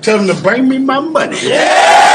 Tell them to bring me my money. Yeah!